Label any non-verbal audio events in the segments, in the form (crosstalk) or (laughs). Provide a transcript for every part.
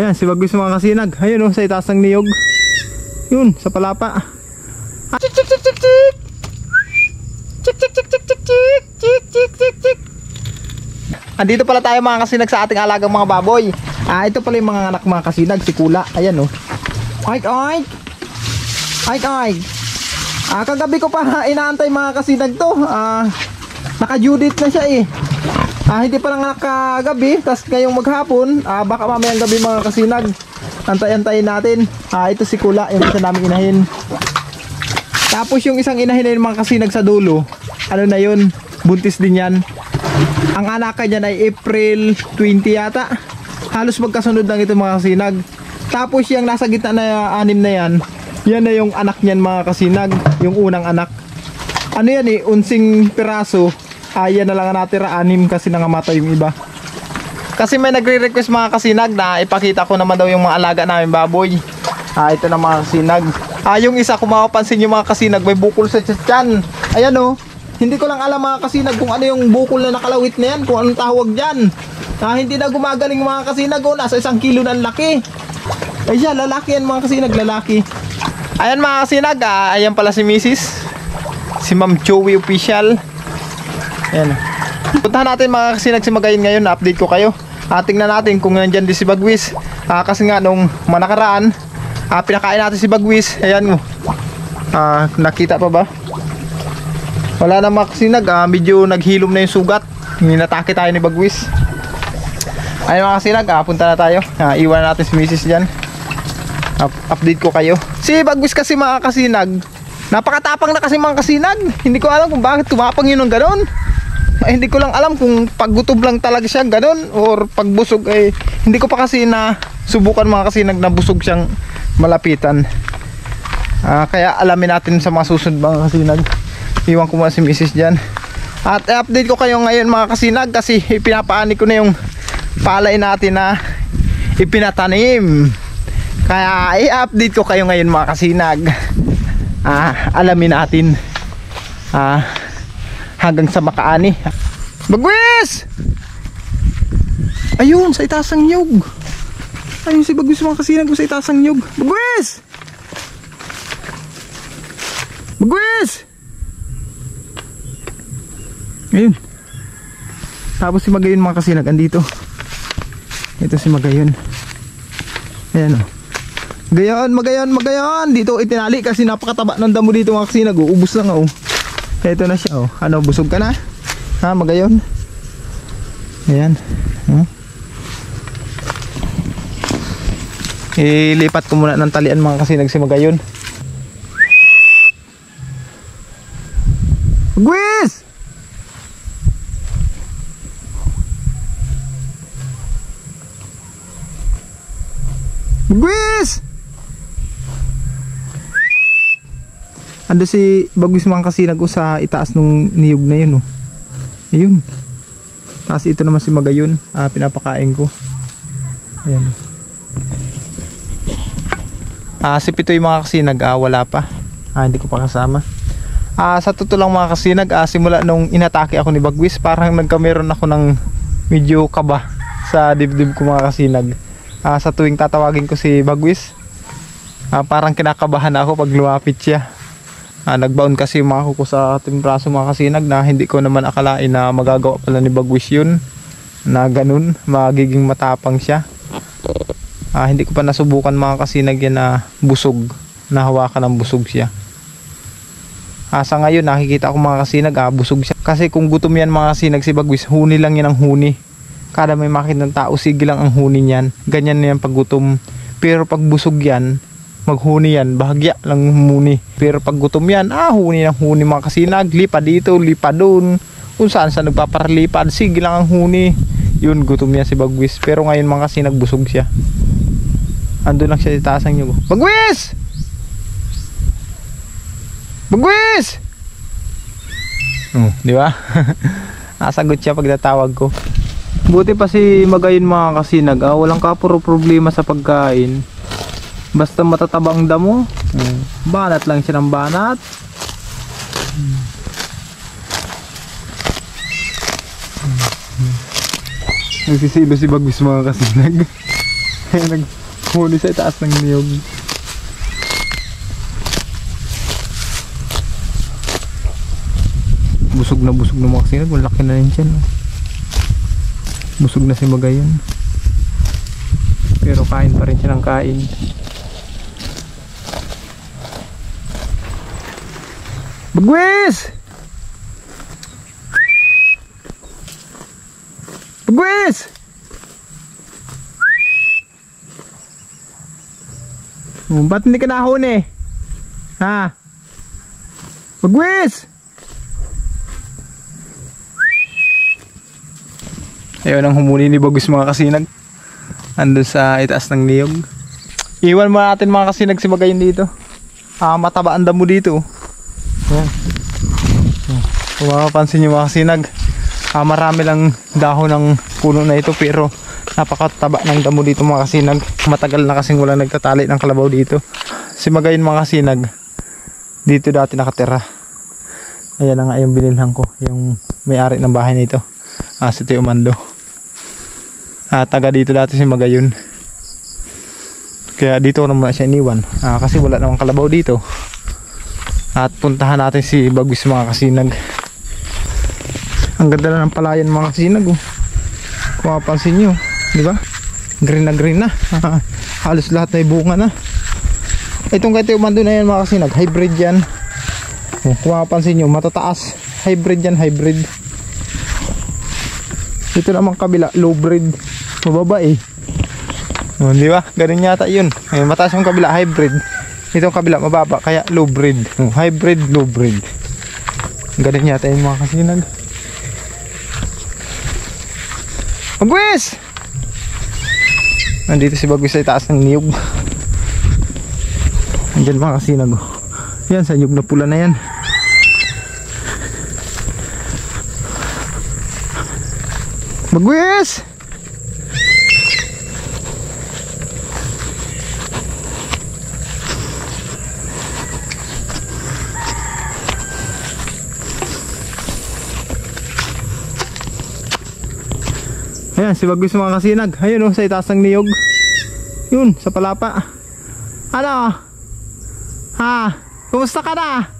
Ayan, si Bagwis mga kasinag. Ayun oh, sa itaas ng niyog. Yun, sa palapa. Ah, Chik, chik, chik, chik, chik. Chik, chik, chik, chik, chik, chik. Chik, chik, chik, chik. Andito pala tayo mga kasinag sa ating alagang mga baboy. Ah, ito pala yung mga anak mga kasinag, si Kula. Ayan oh. Oink, oink. Oink, oink. Ah, kagabi ko pa inaantay mga kasinag to. Ah, naka-Judith na siya eh. Ah, hindi pa lang nakagabi, tas ngayong maghapon, ah, baka mamayang gabi mga kasinag. Antay-antayin natin. Ah, ito si Kula, yung isa naming inahin. Tapos yung isang inahin na yun mga kasinag sa dulo, ano na yun, buntis din yan. Ang anak niyan ay April 20 yata. Halos magkasunod lang ito mga kasinag. Tapos yung nasa gitna na anim na yan, yan na yung anak niyan mga kasinag, yung unang anak. Ano yan eh, unsing piraso, ayan na lang ang natira, anim kasi nangamatay yung iba. Kasi may nagre-request mga kasinag na ipakita ko naman daw yung mga alaga namin baboy. Ah, ito na mga kasinag. Ah, yung isa kung mapapansin yung mga kasinag, may bukol sa tiyan. Ayan oh. Hindi ko lang alam mga kasinag kung ano yung bukol na nakalawit na yan, kung anong tawag dyan. Ah, hindi na gumagaling mga kasinag oh, nasa isang kilo ng laki. Ayan, lalaki yan mga kasinag, lalaki. Ayan mga kasinag, ah, ayan pala si Mrs. Si Ma'am Joey Official. Ayan. Puntahan natin mga kasinag si Magayin ngayon, na-update ko kayo. Ah, tingnan natin kung nandyan din si Bagwis. Ah, kasi nga nung manakaraan, ah, pinakain natin si Bagwis. Ayan mo. Ah, nakita pa ba? Wala na mga kasinag, ah, medyo naghilom na yung sugat. Ninatake tayo ni Bagwis. Ayun mga kasinag, ah, punta na tayo. Ah, iwan natin si Mrs. dyan. Up- update ko kayo. Si Bagwis kasi mga kasinag, napakatapang na kasi mga kasinag. Hindi ko alam kung bakit tumapang yun ng ganon. Ay, hindi ko lang alam kung paggutob lang talaga siya ganon or pagbusog ay hindi ko pa kasi na subukan mga kasinag na busog siyang malapitan. Ah, kaya alamin natin sa mga susunod mga kasinag. Iwan ko muna si Mrs. dyan. At i-update ko kayo ngayon mga kasinag kasi ipinapaani ko na yung palay natin na ipinatanim. Kaya i-update ko kayo ngayon mga kasinag. Ah, alamin natin. Ah, hanggang sa makaani. Bagwis! Ayun, sa itaas ng nyug. Ayun si Bagwis mga kasinag sa itaas ng nyug. Bagwis! Bagwis! Ayun. Tapos si Magayon mga kasinag andito. Ito si Magayon. Ayan o. Gayon, magayon, magayon. Dito itinali kasi napakataba ng damo dito mga kasinag. oh. Ubus lang oh. Ito na siya oh. Ano, busog ka na? Ha, magayon? Ayan. Hmm? Ilipat ko muna ng talian mga kasinag si magayon. Gwis! Gwis! Ando si Bagwis mga kasinag ko sa itaas nung niyog na yun oh. Ayun. Tapos ito naman si Magayon, ah, pinapakain ko. Ayan. Ah, si Pitoy mga kasinag, ah, wala pa. Ah, hindi ko pa kasama. Ah, sa totoo lang mga kasinag, ah, simula nung inatake ako ni Bagwis, parang nagkameron ako ng medyo kaba sa dibdib ko mga kasinag. Ah, sa tuwing tatawagin ko si Bagwis, ah, parang kinakabahan ako pag lumapit siya. Ah, nagbaon kasi mga kuko sa ating braso mga kasinag na hindi ko naman akalain na magagawa pala ni Bagwis yun. Na ganun, magiging matapang siya. Ah, hindi ko pa nasubukan mga kasinag yan na busog. Na hawakan ng busog siya. Ah, sa ngayon nakikita ko mga kasinag ah, busog siya. Kasi kung gutom yan mga kasinag si Bagwis, huni lang yan ang huni. Kada may makita ng tao, sige lang ang huni niyan. Ganyan na yan pag gutom. Pero pag busog yan, maghuni yan, bahagya lang muni. Pero pag gutom yan, ah, huni ng huni mga kasinag, lipa dito, lipa doon. Kung saan saan nagpaparalipad, sige lang ang huni. Yun, gutom yan si Bagwis. Pero ngayon mga kasinag, busog siya. Ando lang siya sa taas ng nyugo. Bagwis! Bagwis! Oh, di ba? (laughs) Nasagot siya pag natawag ko. Buti pa si Magayon mga kasinag, ah, walang kapuro problema sa pagkain. Basta matatabang damo. Hmm. Banat lang siya ng banat. Hmm. Nagsisilo si Bagwis mga kasinag. (laughs) Naghuli sa itaas ng niyog. Busog na busog na mga kasinag. Malaki na rin siya. No? Busog na si Magayon. Pero kain pa rin siya ng kain. Bagwis! Bagwis! Oh, ba't hindi ka nahuni? Ha? Bagwis! Ayun ang humuli ni Bagus mga kasinag. Andun sa itaas ng niyog. Iwan mo natin mga kasinag si Bagayin dito. Ah, mataba ang damo dito. Ayan. Kung mapapansin nyo mga kasinag, ah, marami lang dahon ng puno na ito pero napakataba ng damo dito mga kasinag. Matagal na kasing wala nagtatali ng kalabaw dito. Si Magayin mga kasinag, dito dati nakatira. Ayan na nga yung binilhan ko, yung may-ari ng bahay nito. Ah, si Teo Mando. Ah, taga dito dati si Magayon. Kaya dito naman siya iniwan. Ah, kasi wala namang kalabaw dito. At puntahan natin si Bagus mga kasinag. Ang ganda na ng palayan mga kasinag. Oh. Kung mapapansin nyo, di ba? Green na green na. (laughs) Halos lahat na bunga na. Itong kay Teo Mando na yan mga kasinag. Hybrid yan. Oh, kung mapapansin nyo, matataas. Hybrid yan, hybrid. Ito naman kabila, low breed. Mababa eh. Oh, di ba? Ganun yata yun. Ay, mataas yung kabila, hybrid. Itong kabila, mababa. Kaya low breed. Oh, hybrid, low breed. Ganun yata yung mga kasinag. Bagwis! Nandito si Bagwis sa itaas ng niyog. Andyan mga kasinag. oh. Yan, sa niyog na pula na yan. Bagwis! Ayan, si Bagwis mga kasinag. Ayun oh, sa itaas ng niyog. Yun, sa palapa. Ano? Ha? Kumusta ka na?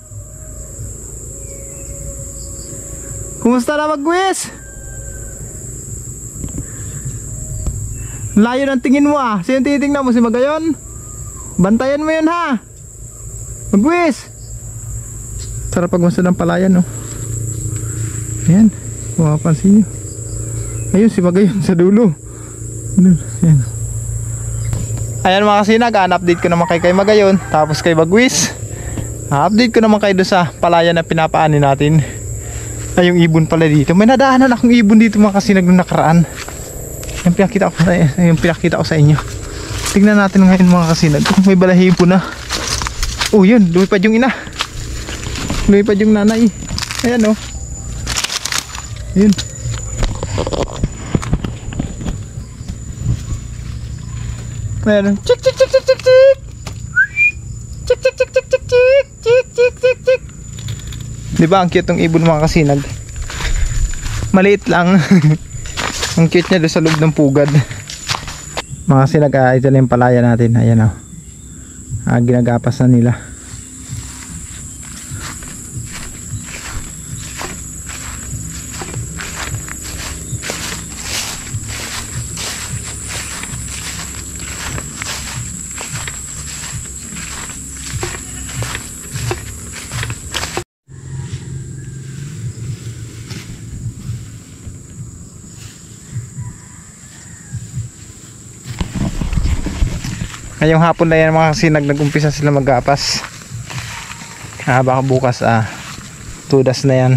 Kumusta na Bagwis? Layo ng tingin mo ah. Sino titingnan mo? Si Magayon? Bantayan mo yun ha. Magwis. Sarap pagmasa ng palayan no. Ayan. Mapapansin nyo. Ayun si Magayon sa dulo. Ayan. Ayan mga kasinag. An-update ko naman kay kay Magayon. Tapos kay Bagwis. update ko naman kayo doon sa palayan na pinapaani natin. Ay yung ibon pala dito. May nadaanan akong ibon dito mga kasinag nung nakaraan. Yung pinakita ko sa, yung pinakita ko sa inyo. Tingnan natin ngayon mga kasinag kung may balahibo na. Oh yun, lumipad yung ina. Lumipad yung nanay. Ayan oh. Yun. Ayan. Chik, chik, chik, chik, chik, chik. Chik, chik, chik, chik, chik, chik. Chik, chik, chik, chik. Diba ang cute ng ibon mga kasinag? Maliit lang. ang cute niya doon sa loob ng pugad. Mga kasinag, ah, ito na yung palaya natin. Ayan. Oh. Ah, ginagapas na nila. Ngayong hapon na yan mga kasinag, nag-umpisa sila mag-apas. Ah, baka bukas ah, tudas na yan.